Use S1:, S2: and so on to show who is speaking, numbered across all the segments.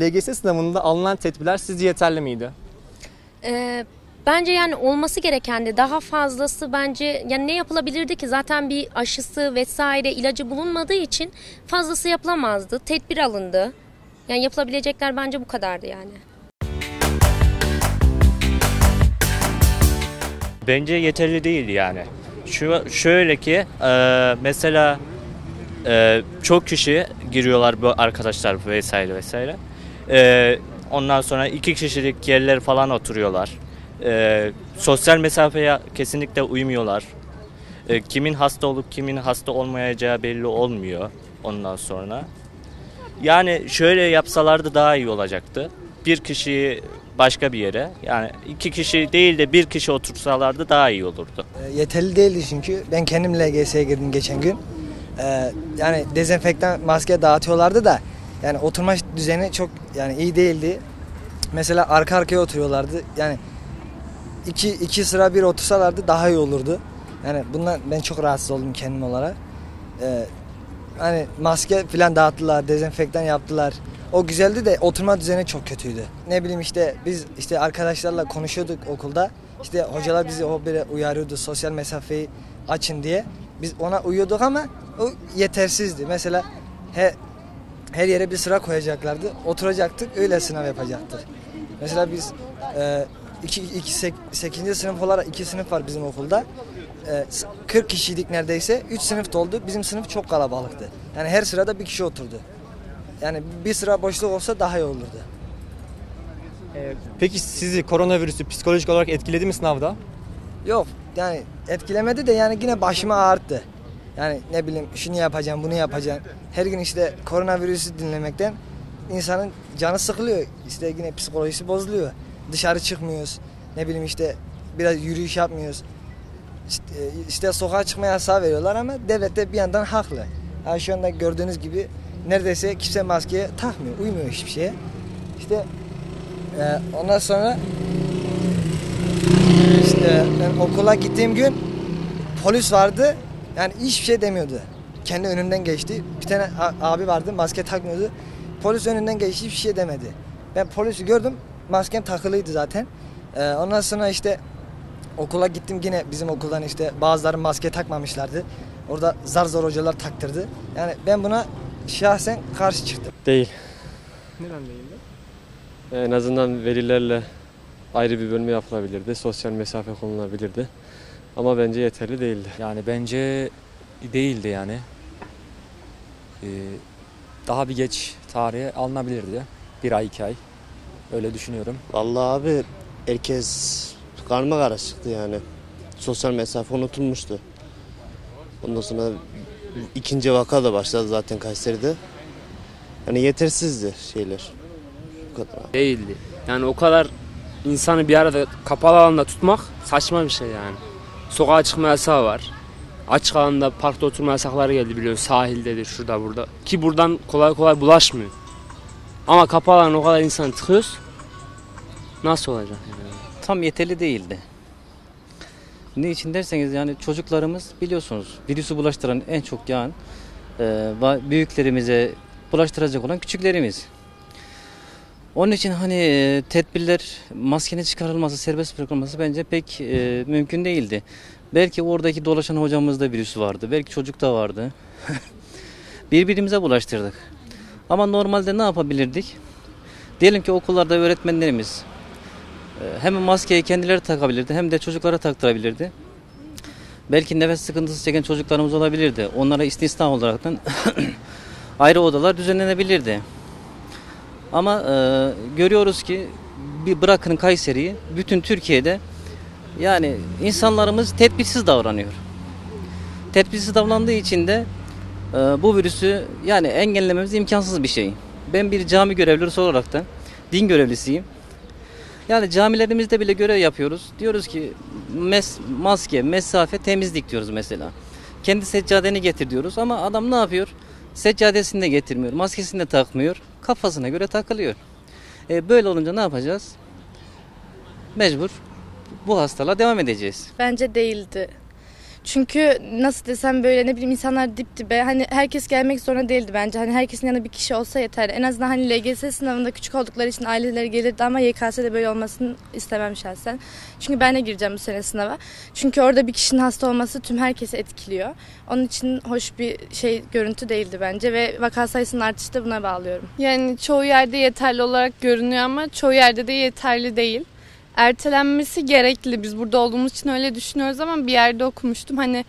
S1: LGS sınavında alınan tedbirler sizce yeterli miydi?
S2: Ee, bence yani olması gerekendi. Daha fazlası bence yani ne yapılabilirdi ki? Zaten bir aşısı vesaire ilacı bulunmadığı için fazlası yapılamazdı. Tedbir alındı. Yani yapılabilecekler bence bu kadardı yani.
S3: Bence yeterli değil yani. Şu şöyle ki e, mesela e, çok kişi giriyorlar bu arkadaşlar vesaire vesaire. E, ondan sonra iki kişilik yerler falan oturuyorlar. E, sosyal mesafeye kesinlikle uymuyorlar. E, kimin hasta olup kimin hasta olmayacağı belli olmuyor ondan sonra. Yani şöyle yapsalardı daha iyi olacaktı. Bir kişiyi başka bir yere yani iki kişi değil de bir kişi otursalardı daha iyi olurdu.
S4: E, Yeterli değildi çünkü ben kendim LGS'ye girdim geçen gün. E, yani dezenfektan maske dağıtıyorlardı da yani oturma düzeni çok yani iyi değildi. Mesela arka arkaya oturuyorlardı. Yani iki, iki sıra bir otursalardı daha iyi olurdu. Yani bundan ben çok rahatsız oldum kendim olarak. E, hani maske falan dağıttılar, dezenfektan yaptılar. O güzeldi de oturma düzeni çok kötüydü. Ne bileyim işte biz işte arkadaşlarla konuşuyorduk okulda. İşte hocalar bizi o böyle uyarıyordu sosyal mesafeyi açın diye. Biz ona uyuyorduk ama o yetersizdi. Mesela he, her yere bir sıra koyacaklardı. Oturacaktık öyle sınav yapacaktık. Mesela biz e, iki, iki, sek, 8. sınıf olarak iki sınıf var bizim okulda. E, 40 kişiydik neredeyse. 3 sınıf doldu. Bizim sınıf çok kalabalıktı. Yani her sırada bir kişi oturdu. Yani bir sıra boşluk olsa daha iyi olurdu.
S1: Ee, peki sizi koronavirüsü psikolojik olarak etkiledi mi sınavda?
S4: Yok yani etkilemedi de yani yine başıma ağrıttı. Yani ne bileyim şunu yapacağım bunu yapacağım. Her gün işte koronavirüsü dinlemekten insanın canı sıkılıyor. İşte yine psikolojisi bozuluyor. Dışarı çıkmıyoruz. Ne bileyim işte biraz yürüyüş yapmıyoruz. İşte, işte sokağa çıkma yasağı veriyorlar ama devlet de bir yandan haklı. Yani şu anda gördüğünüz gibi neredeyse kimse maskeye takmıyor, uymuyor hiçbir şeye. İşte e, ondan sonra işte ben okula gittiğim gün polis vardı. Yani hiçbir şey demiyordu. Kendi önümden geçti. Bir tane abi vardı maske takmıyordu. Polis önünden geçti hiçbir şey demedi. Ben polisi gördüm. Maskem takılıydı zaten. Ee, ondan sonra işte okula gittim yine bizim okuldan işte bazıları maske takmamışlardı. Orada zar zor hocalar taktırdı. Yani ben buna şahsen karşı çıktım.
S5: Değil.
S1: Neden değildi?
S5: En azından velilerle ayrı bir bölme yapılabilirdi. Sosyal mesafe konulabilirdi. Ama bence yeterli değildi.
S6: Yani bence değildi yani. Ee, daha bir geç tarihe alınabilirdi. Bir ay, iki ay. Öyle düşünüyorum.
S7: Vallahi abi herkes karma karışıktı yani. Sosyal mesafe unutulmuştu. Ondan sonra ikinci vaka da başladı zaten Kayseri'de. Yani yetersizdi şeyler. Bu kadar
S8: değildi. Yani o kadar insanı bir arada kapalı alanda tutmak saçma bir şey yani. Sokağa çıkma yasağı var. Açık alanda parkta oturma yasakları geldi biliyorsun. Sahildedir şurada burada. Ki buradan kolay kolay bulaşmıyor. Ama kapalı o kadar insan tıkıyoruz. Nasıl olacak yani?
S9: tam yeterli değildi. Ne için derseniz yani çocuklarımız biliyorsunuz virüsü bulaştıran en çok yağan e, büyüklerimize bulaştıracak olan küçüklerimiz. Onun için hani e, tedbirler maskenin çıkarılması, serbest bırakılması bence pek e, mümkün değildi. Belki oradaki dolaşan hocamızda virüsü vardı. Belki çocukta vardı. Birbirimize bulaştırdık. Ama normalde ne yapabilirdik? Diyelim ki okullarda öğretmenlerimiz e, hem maskeyi kendileri takabilirdi hem de çocuklara taktırabilirdi. Belki nefes sıkıntısı çeken çocuklarımız olabilirdi. Onlara istisna olaraktan ayrı odalar düzenlenebilirdi. Ama e, görüyoruz ki bir bırakın Kayseri'yi bütün Türkiye'de yani insanlarımız tedbirsiz davranıyor. Tedbirsiz davrandığı için de e, bu virüsü yani engellememiz imkansız bir şey. Ben bir cami görevlisi olarak da din görevlisiyim. Yani camilerimizde bile görev yapıyoruz. Diyoruz ki mes maske, mesafe, temizlik diyoruz mesela. Kendi seccadeni getir diyoruz ama adam ne yapıyor? Seccadesini de getirmiyor, maskesini de takmıyor. Kafasına göre takılıyor. E, böyle olunca ne yapacağız? Mecbur bu hastalığa devam edeceğiz.
S10: Bence değildi. Çünkü nasıl desem böyle ne bileyim insanlar dip dibe hani herkes gelmek zorunda değildi bence. Hani herkesin yanında bir kişi olsa yeter. En azından hani LGS sınavında küçük oldukları için aileleri gelirdi ama YKS'de böyle olmasını istemem şahsen. Çünkü ben de gireceğim bu sene sınava. Çünkü orada bir kişinin hasta olması tüm herkesi etkiliyor. Onun için hoş bir şey görüntü değildi bence ve vaka sayısının artışı da buna bağlıyorum.
S11: Yani çoğu yerde yeterli olarak görünüyor ama çoğu yerde de yeterli değil. Ertelenmesi gerekli. Biz burada olduğumuz için öyle düşünüyoruz ama bir yerde okumuştum. Hani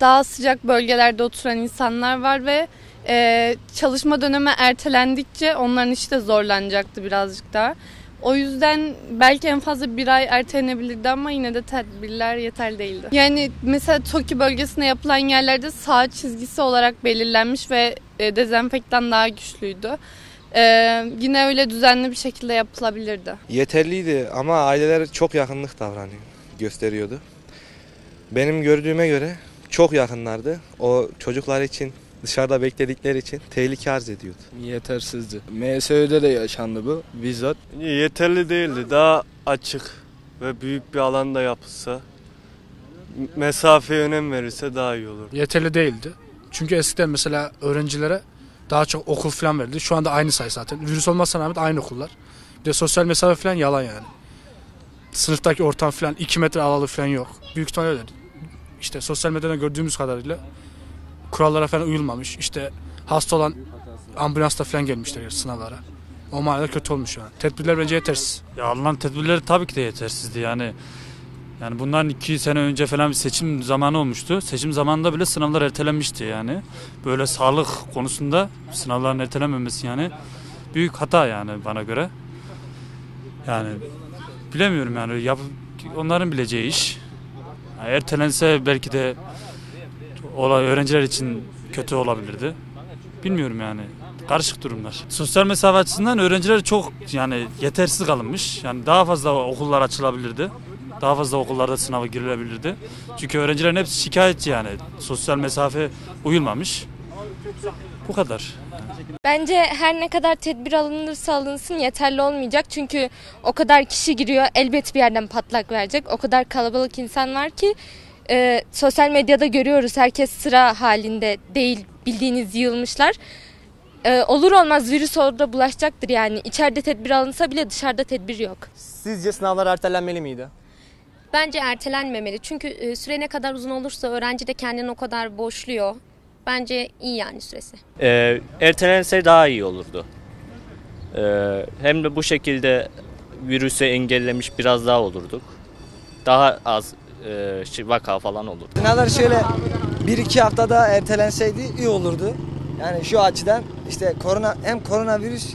S11: daha sıcak bölgelerde oturan insanlar var ve e, çalışma dönemi ertelendikçe onların işi de zorlanacaktı birazcık daha. O yüzden belki en fazla bir ay ertelenebilirdi ama yine de tedbirler yeterli değildi. Yani mesela TOKİ bölgesinde yapılan yerlerde saat çizgisi olarak belirlenmiş ve e, dezenfektan daha güçlüydü. E, yine öyle düzenli bir şekilde yapılabilirdi.
S12: Yeterliydi ama aileler çok yakınlık davranıyor, gösteriyordu. Benim gördüğüme göre çok yakınlardı. O çocuklar için dışarıda bekledikleri için tehlike arz ediyordu.
S13: Yetersizdi. MSÖ'de de yaşandı bu bizzat.
S14: Yeterli değildi. Daha açık ve büyük bir alanda yapılsa, mesafeye önem verirse daha iyi olur.
S15: Yeterli değildi. Çünkü eskiden mesela öğrencilere daha çok okul falan verildi. Şu anda aynı sayı zaten. Virüs olmazsa rağmen aynı okullar. Bir de sosyal mesafe falan yalan yani. Sınıftaki ortam falan 2 metre alalı falan yok. Büyük ihtimalle öyle. İşte sosyal medyada gördüğümüz kadarıyla kurallara falan uyulmamış. İşte hasta olan ambulansla falan gelmişler sınavlara. O manada kötü olmuş yani. Tedbirler bence yetersiz.
S16: Ya alınan tedbirler tabii ki de yetersizdi yani. Yani bundan iki sene önce falan bir seçim zamanı olmuştu. Seçim zamanında bile sınavlar ertelenmişti yani. Böyle sağlık konusunda sınavların ertelenmemesi yani büyük hata yani bana göre. Yani bilemiyorum yani yap, onların bileceği iş. Yani ertelense belki de olay öğrenciler için kötü olabilirdi. Bilmiyorum yani. Karışık durumlar. Sosyal mesafe açısından öğrenciler çok yani yetersiz kalınmış. Yani daha fazla okullar açılabilirdi. Daha fazla okullarda sınava girilebilirdi. Çünkü öğrencilerin hepsi şikayetçi yani. Sosyal mesafe uyulmamış. Bu kadar.
S17: Bence her ne kadar tedbir alınırsa alınsın yeterli olmayacak. Çünkü o kadar kişi giriyor elbet bir yerden patlak verecek. O kadar kalabalık insan var ki e, sosyal medyada görüyoruz herkes sıra halinde değil bildiğiniz yığılmışlar. E, olur olmaz virüs orada bulaşacaktır yani. İçeride tedbir alınsa bile dışarıda tedbir yok.
S1: Sizce sınavlar ertelenmeli miydi?
S2: Bence ertelenmemeli. Çünkü e, süre ne kadar uzun olursa öğrenci de kendini o kadar boşluyor. Bence iyi yani süresi.
S3: Ee, ertelense daha iyi olurdu. Ee, hem de bu şekilde virüse engellemiş biraz daha olurduk. Daha az e, vaka falan olurdu.
S4: Sınavlar şöyle 1-2 haftada ertelenseydi iyi olurdu. Yani şu açıdan işte korona hem koronavirüs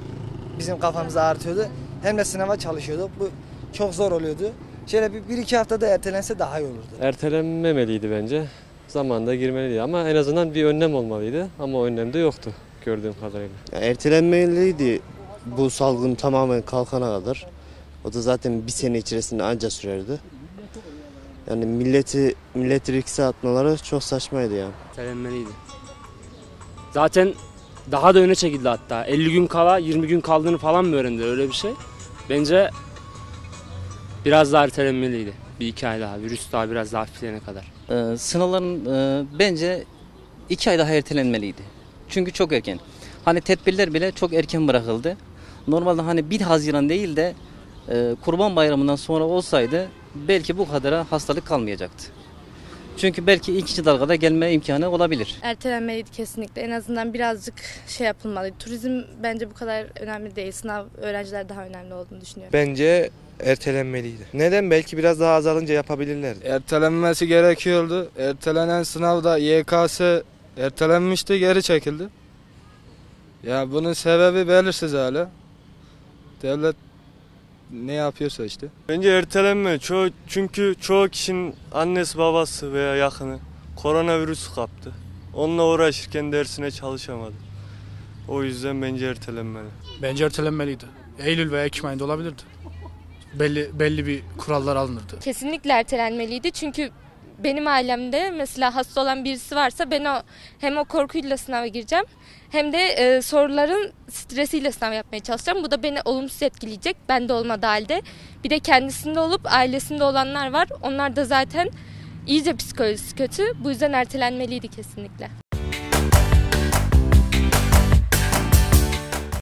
S4: bizim kafamıza artıyordu hem de sınava çalışıyorduk. Bu çok zor oluyordu. Şöyle bir, bir iki haftada ertelense daha iyi olurdu.
S5: Ertelenmemeliydi bence. Zamanında girmeliydi ama en azından bir önlem olmalıydı. Ama o önlem de yoktu gördüğüm kadarıyla.
S7: Ya ertelenmeliydi bu salgın tamamen kalkana kadar. O da zaten bir sene içerisinde anca sürerdi. Yani milleti milleti rikse atmaları çok saçmaydı yani.
S8: Ertelenmeliydi. Zaten daha da öne çekildi hatta. 50 gün kala 20 gün kaldığını falan mı öğrendiler öyle bir şey? Bence biraz daha ertelenmeliydi. Bir iki ay daha. Virüs daha biraz daha hafifleyene kadar.
S9: Ee, sınavların e, bence iki ay daha ertelenmeliydi. Çünkü çok erken. Hani tedbirler bile çok erken bırakıldı. Normalde hani 1 Haziran değil de e, Kurban Bayramı'ndan sonra olsaydı belki bu kadara hastalık kalmayacaktı. Çünkü belki ikinci dalgada gelme imkanı olabilir.
S10: Ertelenmeliydi kesinlikle. En azından birazcık şey yapılmalıydı. Turizm bence bu kadar önemli değil. Sınav öğrenciler daha önemli olduğunu düşünüyorum.
S12: Bence ertelenmeliydi. Neden? Belki biraz daha azalınca yapabilirlerdi.
S13: Ertelenmesi gerekiyordu. Ertelenen sınavda YKS ertelenmişti geri çekildi. Ya bunun sebebi belirsiz hala. Devlet ne yapıyorsa işte.
S14: Bence ertelenme. Çoğu, çünkü çoğu kişinin annesi babası veya yakını koronavirüs kaptı. Onunla uğraşırken dersine çalışamadı. O yüzden bence ertelenmeli.
S15: Bence ertelenmeliydi. Eylül veya Ekim ayında olabilirdi. Belli belli bir kurallar alınırdı.
S17: Kesinlikle ertelenmeliydi çünkü benim ailemde mesela hasta olan birisi varsa ben o hem o korkuyla sınava gireceğim hem de e, soruların stresiyle sınav yapmaya çalışacağım. Bu da beni olumsuz etkileyecek. Ben de olmadığı halde. Bir de kendisinde olup ailesinde olanlar var. Onlar da zaten iyice psikolojisi kötü. Bu yüzden ertelenmeliydi kesinlikle.